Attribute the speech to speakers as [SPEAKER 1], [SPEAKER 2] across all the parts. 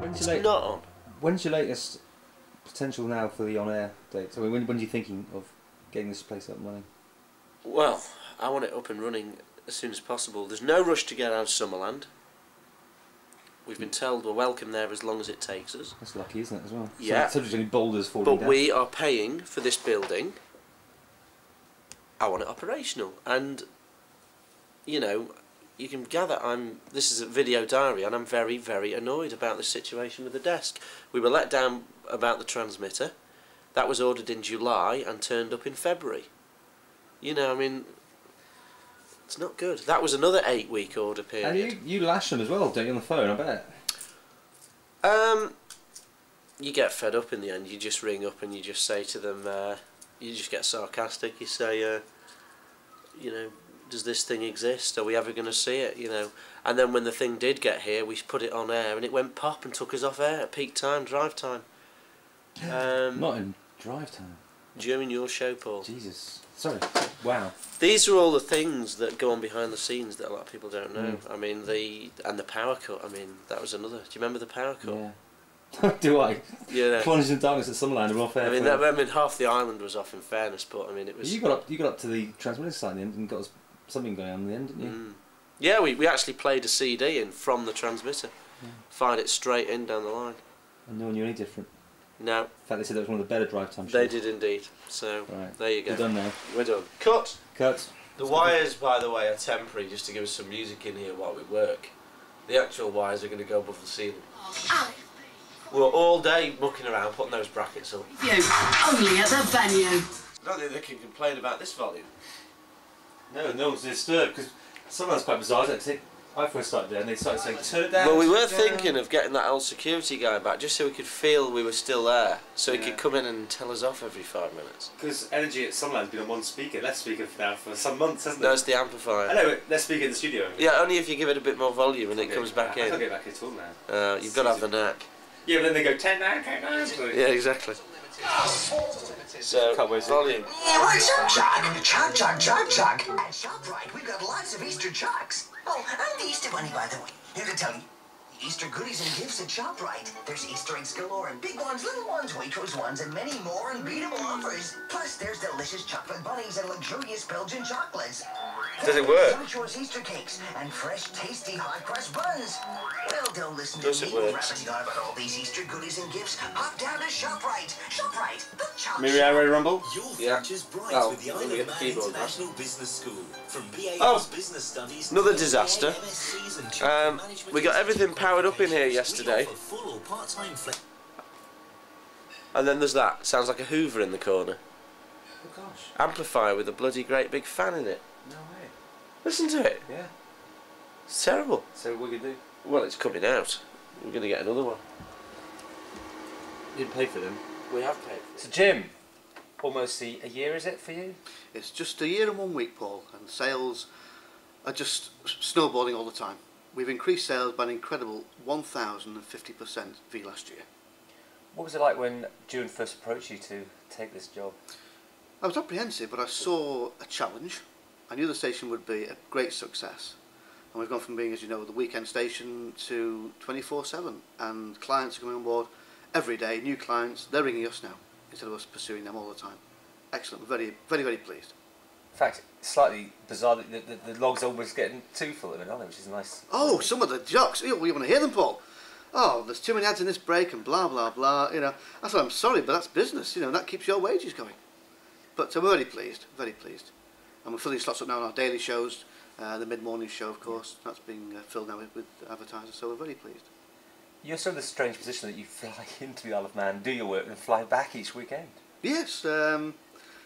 [SPEAKER 1] When's
[SPEAKER 2] It's
[SPEAKER 1] your,
[SPEAKER 2] not on.
[SPEAKER 1] when's your latest potential now for the on-air date? So when, when are you thinking of getting this place up and running?
[SPEAKER 2] Well, I want it up and running as soon as possible. There's no rush to get out of Summerland. We've been told we're welcome there as long as it takes us.
[SPEAKER 1] That's lucky, isn't it, as well?
[SPEAKER 2] Yeah.
[SPEAKER 1] So, so boulders falling
[SPEAKER 2] But
[SPEAKER 1] down.
[SPEAKER 2] we are paying for this building. I want it operational, and you know, you can gather I'm. This is a video diary, and I'm very, very annoyed about the situation with the desk. We were let down about the transmitter. That was ordered in July and turned up in February. You know, I mean, it's not good. That was another eight-week order period.
[SPEAKER 1] And you, you lash them as well, don't you, on the phone, I bet?
[SPEAKER 2] Um, you get fed up in the end. You just ring up and you just say to them, uh, you just get sarcastic. You say, uh, you know, does this thing exist? Are we ever going to see it? You know, and then when the thing did get here, we put it on air and it went pop and took us off air at peak time, drive time. Um,
[SPEAKER 1] Not in drive time.
[SPEAKER 2] during your show, Paul.
[SPEAKER 1] Jesus. Sorry. Wow.
[SPEAKER 2] These are all the things that go on behind the scenes that a lot of people don't know.
[SPEAKER 1] Mm.
[SPEAKER 2] I mean, the and the power cut. I mean, that was another. Do you remember the power cut?
[SPEAKER 1] Yeah. Do I?
[SPEAKER 2] Yeah.
[SPEAKER 1] Plunged in darkness at Summerland and we're off air.
[SPEAKER 2] I mean, that, I mean, half the island was off. In fairness, but I mean, it was.
[SPEAKER 1] You got up. You got up to the transmitter site in the end and got us something going on in the end, didn't you?
[SPEAKER 2] Mm. Yeah, we, we actually played a CD in from the transmitter. Fired it straight in down the line.
[SPEAKER 1] And no one knew any different.
[SPEAKER 2] No,
[SPEAKER 1] In fact, they said that was one of the better drive time
[SPEAKER 2] they did indeed. So
[SPEAKER 1] Right.
[SPEAKER 2] there you go.
[SPEAKER 1] We're done now.
[SPEAKER 2] We're done. Cut.
[SPEAKER 1] Cut.
[SPEAKER 2] The wires, by the way, are temporary, just to give us some music in here while we work. The actual wires are going to go above the ceiling. We're all day mucking around putting those brackets up.
[SPEAKER 3] You, only at the venue.
[SPEAKER 2] I don't think they can complain about this volume.
[SPEAKER 1] No, no one's disturbed because Summerland's quite bizarre. Isn't it? 'Cause I first started there and they started saying turn it down.
[SPEAKER 2] Well, we were
[SPEAKER 1] turn down."
[SPEAKER 2] thinking of getting that old security guy back just so we could feel we were still there, so he could come in and tell us off every five minutes.
[SPEAKER 1] Because energy at Summerland's been on one speaker, less speaker for now for some months, hasn't
[SPEAKER 2] No,
[SPEAKER 1] it?
[SPEAKER 2] it's the amplifier.
[SPEAKER 1] I know, but less speaker in the studio.
[SPEAKER 2] Yeah, only if you give it a bit more volume and it comes back in.
[SPEAKER 1] I can't
[SPEAKER 2] in.
[SPEAKER 1] get back at all now.
[SPEAKER 2] Uh, you've got to have the knack.
[SPEAKER 1] Yeah, but then they go ten down, ten down.
[SPEAKER 2] Yeah, exactly. So,
[SPEAKER 1] Can't wait
[SPEAKER 2] volume.
[SPEAKER 4] Yeah, what's up, Chuck? Chuck, Chuck, Chuck, Chuck. At ShopRite, we've got lots of Easter chucks. Oh, I'm the Easter Bunny, by the way. Here to tell you. Easter goodies and gifts at ShopRite. There's Easter eggs galore and big ones, little ones, Waitrose ones, and many more unbeatable offers. Plus, there's delicious chocolate bunnies and luxurious Belgian chocolates.
[SPEAKER 2] Does it work?
[SPEAKER 4] Sumptuous Easter cakes and fresh, tasty hot crust buns. Well, don't listen
[SPEAKER 2] Does
[SPEAKER 4] to
[SPEAKER 2] it
[SPEAKER 4] me
[SPEAKER 2] work?
[SPEAKER 4] rabbiting on about all these Easter goodies and gifts. Hop down to ShopRite. ShopRite, the chop
[SPEAKER 1] Miri Arrow Rumble.
[SPEAKER 5] Your
[SPEAKER 2] Yeah.
[SPEAKER 5] future's bright
[SPEAKER 2] Oh,
[SPEAKER 5] with the
[SPEAKER 2] let
[SPEAKER 5] Isle
[SPEAKER 2] get
[SPEAKER 5] of
[SPEAKER 2] the
[SPEAKER 5] Man
[SPEAKER 2] keyboard back.
[SPEAKER 5] International Business School. From BA's
[SPEAKER 2] Oh,
[SPEAKER 5] business studies
[SPEAKER 2] another disaster.
[SPEAKER 5] MBA, MSCs and
[SPEAKER 2] Um, we got everything powered up in here yesterday.
[SPEAKER 5] Full or part-time flex-
[SPEAKER 2] And then there's that. Sounds like a Hoover in the corner.
[SPEAKER 1] Oh gosh,
[SPEAKER 2] Amplifier with a bloody great big fan in it.
[SPEAKER 1] no way.
[SPEAKER 2] Listen to it.
[SPEAKER 1] Yeah.
[SPEAKER 2] It's terrible.
[SPEAKER 1] So what are we could do?
[SPEAKER 2] Well, it's coming out. We're going to get another one.
[SPEAKER 1] You didn't pay for them.
[SPEAKER 2] We have paid for
[SPEAKER 1] So Jim, almost a, a year is it for you?
[SPEAKER 6] It's just a year and one week, Paul, and sales are just snowballing all the time. We've increased sales by an incredible 1,050% v last year.
[SPEAKER 7] What was it like when Juan first approached you to take this job?
[SPEAKER 6] I was apprehensive, but I saw a challenge. I knew the station would be a great success. And we've gone from being, as you know, the weekend station to 24-7. And clients are coming on board every day, new clients, they're ringing us now, instead of us pursuing them all the time. Excellent, very, very, very pleased.
[SPEAKER 7] In fact, slightly bizarre that the, the, the log's almost getting too full the minute, aren't they? Which is nice.
[SPEAKER 6] Oh, some of the jocks. You, you want to hear them, Paul? Oh, there's too many ads in this break and blah, blah, blah. You know, that's what I'm sorry, but that's business. You know, that keeps your wages going. But we're very pleased, very pleased. And we're filling slots up now on our daily shows. Uh, the mid-morning show, of course, that's being uh, filled now with, with advertisers, so we're very pleased.
[SPEAKER 7] You're sort of the strange position that you fly into the Isle of Man, do your work, and fly back each weekend.
[SPEAKER 6] Yes, um,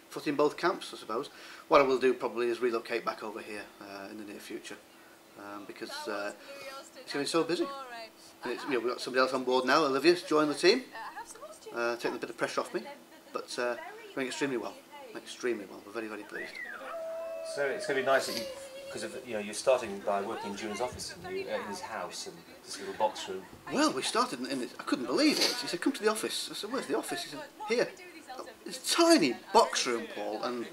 [SPEAKER 6] foot in both camps, I suppose. What I will do probably is relocate back over here uh, in the near future, um, because uh, it's going to be so busy. And it's, you know, we've got somebody else on board now, Olivia's joined the team, uh, taking a bit of pressure off me, but uh, doing extremely well, extremely well. We're very, very pleased.
[SPEAKER 7] So it's going to be nice that you, because of you know, you're starting by working in Juan's office in, you, uh, in his house and this little box room.
[SPEAKER 6] Well, we started in, in this, I couldn't believe it. He said, come to the office. I said, where's the office? He said, here. This tiny box room, Paul, and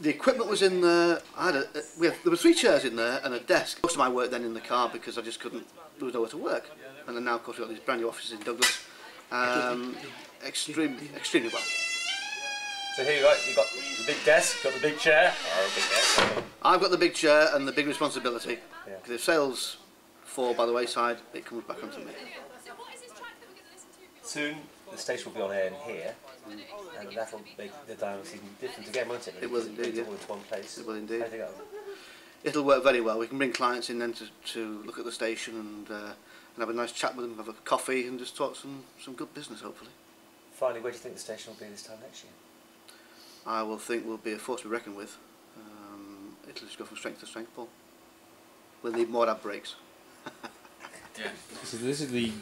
[SPEAKER 6] the equipment was in there. I had a, we had, there were three chairs in there and a desk. Most of my work then in the car because I just couldn't. There was nowhere to work. And then now, of course, we've got these brand new offices in Douglas. Um, extremely, extremely well.
[SPEAKER 7] So here you got You've got the big desk, got the big chair. Oh, big desk.
[SPEAKER 6] I've got the big chair and the big responsibility.
[SPEAKER 7] Yeah.
[SPEAKER 6] Because if sales fall by the wayside, it comes back onto me.
[SPEAKER 7] Soon the station will be on air in here, and that'll make the dynamics even different again, won't it?
[SPEAKER 6] It will indeed,
[SPEAKER 7] It's all
[SPEAKER 6] yeah.
[SPEAKER 7] into one place.
[SPEAKER 6] It will indeed.
[SPEAKER 7] How do you think that'll-
[SPEAKER 6] It'll work very well. We can bring clients in then to, to look at the station and, uh, and have a nice chat with them, have a coffee and just talk some, some good business, hopefully.
[SPEAKER 7] Finally, where do you think the station will be this time next year?
[SPEAKER 6] I will think we'll be a force to be reckoned with. Um, it'll just go from strength to strength, Paul. We'll need more ad breaks.
[SPEAKER 1] This is, this is the.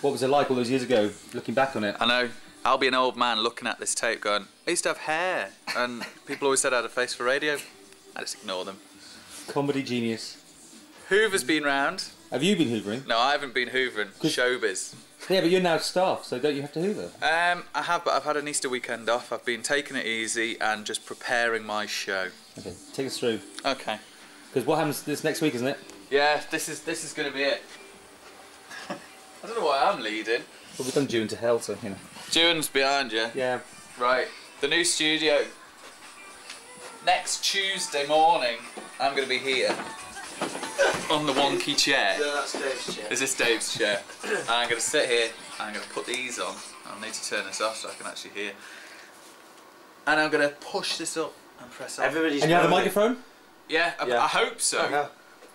[SPEAKER 1] What was it like all those years ago? Looking back on it,
[SPEAKER 8] I know. I'll be an old man looking at this tape going, I used to have hair. And people always said I had a face for radio. I just ignore them.
[SPEAKER 1] comedy genius.
[SPEAKER 8] Hoover's been round.
[SPEAKER 1] Have you been hoovering?
[SPEAKER 8] No, I haven't been hoovering. Showbiz.
[SPEAKER 1] Yeah, but you're now staff, so don't you have to hoover?
[SPEAKER 8] Um, I have, but I've had an Easter weekend off. I've been taking it easy and just preparing my show.
[SPEAKER 1] Okay, take us through.
[SPEAKER 8] Okay.
[SPEAKER 1] Because what happens this next week, isn't it?
[SPEAKER 8] Yeah, this is this is going to be it. I don't know why I'm leading.
[SPEAKER 1] Well, we've done Juan to hell, so you know.
[SPEAKER 8] Juan's behind you.
[SPEAKER 1] Yeah.
[SPEAKER 8] Right. The new studio. Next Tuesday morning, I'm going to be here on the wonky chair.
[SPEAKER 2] that's Dave's chair.
[SPEAKER 8] Is this Dave's chair? and I'm going to sit here and I'm going to put these on. I'll need to turn this off so I can actually hear. And I'm going to push this up and press on.
[SPEAKER 2] Everybody's
[SPEAKER 1] And you have a microphone?
[SPEAKER 8] yeah, I,
[SPEAKER 2] Yeah.
[SPEAKER 8] I hope so.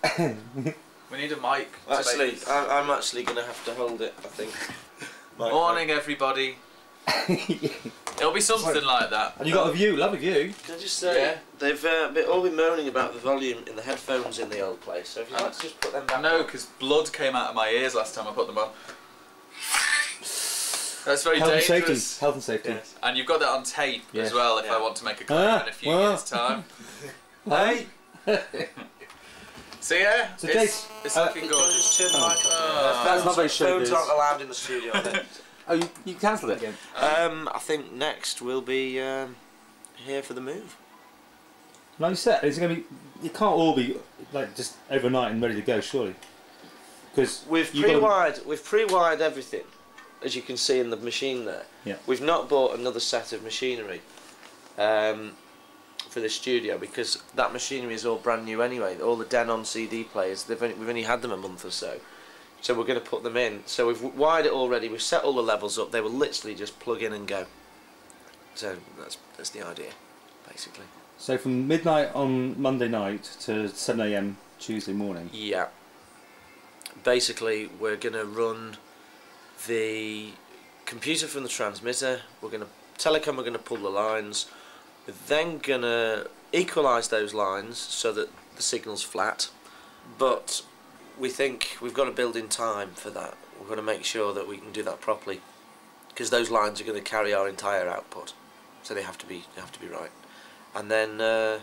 [SPEAKER 8] we need a mic.
[SPEAKER 2] Actually,
[SPEAKER 8] make-
[SPEAKER 2] I, I'm actually going to have to hold it, I think.
[SPEAKER 8] Morning, everybody. It'll be something like that.
[SPEAKER 1] And you got a view, love a view.
[SPEAKER 2] Can I just say,
[SPEAKER 8] Yeah.
[SPEAKER 2] they've uh, been, all been moaning about the volume in the headphones in the old place, so if you'd like to just put them back
[SPEAKER 8] I know, because blood came out of my ears last time I put them on. That's very
[SPEAKER 1] Health and safety.
[SPEAKER 8] dangerous.
[SPEAKER 1] Health and safety.
[SPEAKER 2] Yes.
[SPEAKER 8] And you've got that on tape
[SPEAKER 1] Yes.
[SPEAKER 8] as well if
[SPEAKER 2] Yeah.
[SPEAKER 8] I want to make a claim
[SPEAKER 1] Ah,
[SPEAKER 8] in a few
[SPEAKER 1] well.
[SPEAKER 8] years' time.
[SPEAKER 1] Hey.
[SPEAKER 8] So yeah,
[SPEAKER 1] So
[SPEAKER 8] it's,
[SPEAKER 1] Jace,
[SPEAKER 8] it's
[SPEAKER 1] uh,
[SPEAKER 8] looking
[SPEAKER 2] Can I
[SPEAKER 8] gorgeous.
[SPEAKER 2] just turn the mic on?
[SPEAKER 8] Oh.
[SPEAKER 1] That's not very
[SPEAKER 2] Phones
[SPEAKER 1] showbiz.
[SPEAKER 2] aren't allowed in the studio. are they?
[SPEAKER 1] Oh, you, you cancelled it again.
[SPEAKER 2] um, I think next we'll be um, here for the move.
[SPEAKER 1] No you said, it's going to be. It can't all be like just overnight and ready to go, surely. Because
[SPEAKER 2] We've
[SPEAKER 1] you gotta-
[SPEAKER 2] pre-wired. We've pre-wired everything, as you can see in the machine there.
[SPEAKER 1] Yeah.
[SPEAKER 2] We've not bought another set of machinery um, for the studio because that machinery is all brand new anyway. All the Denon CD players, they've only, we've only had them a month or so. So we're going to put them in. So we've wired it already. We've set all the levels up. They will literally just plug in and go. So that's that's the idea, basically.
[SPEAKER 1] So from midnight on Monday night to 7 a.m. Tuesday morning.
[SPEAKER 2] Yeah. Basically, we're going to run the computer from the transmitter. We're going to telecom. We're going to pull the lines. We're then going to equalise those lines so that the signal's flat. But we think we've got to build in time for that. We're going to make sure that we can do that properly because those lines are going to carry our entire output, so they have to be have to be right. And then. Uh,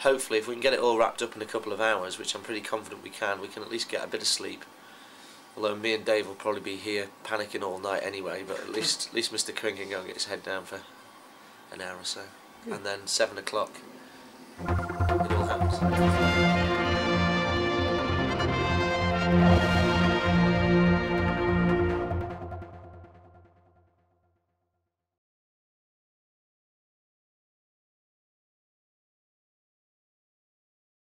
[SPEAKER 2] hopefully if we can get it all wrapped up in a couple of hours, which I'm pretty confident we can, we can at least get a bit of sleep. Although me and Dave will probably be here panicking all night anyway, but at least at least Mr. Quinn can go and get his head down for an hour or so. And then seven o'clock it all happens. Thank you.